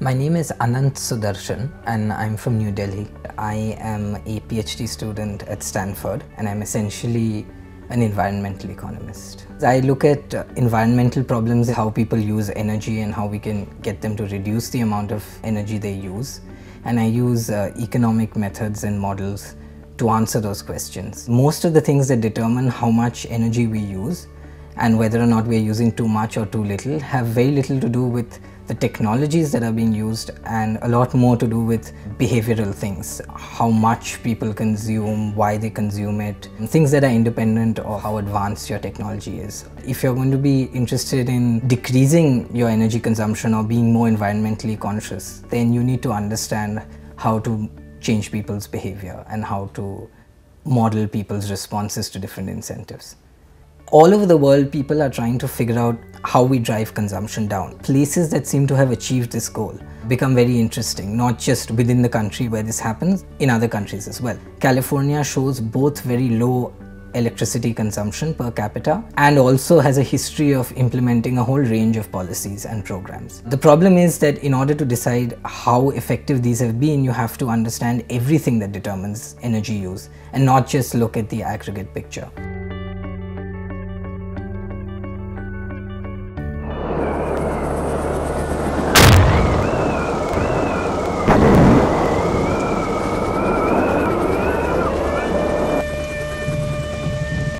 My name is Anant Sudarshan and I'm from New Delhi. I am a PhD student at Stanford and I'm essentially an environmental economist. I look at environmental problems, how people use energy and how we can get them to reduce the amount of energy they use. And I use uh, economic methods and models to answer those questions. Most of the things that determine how much energy we use and whether or not we're using too much or too little have very little to do with the technologies that are being used and a lot more to do with behavioral things how much people consume why they consume it things that are independent of how advanced your technology is if you're going to be interested in decreasing your energy consumption or being more environmentally conscious then you need to understand how to change people's behavior and how to model people's responses to different incentives all over the world, people are trying to figure out how we drive consumption down. Places that seem to have achieved this goal become very interesting, not just within the country where this happens, in other countries as well. California shows both very low electricity consumption per capita and also has a history of implementing a whole range of policies and programs. The problem is that in order to decide how effective these have been, you have to understand everything that determines energy use and not just look at the aggregate picture.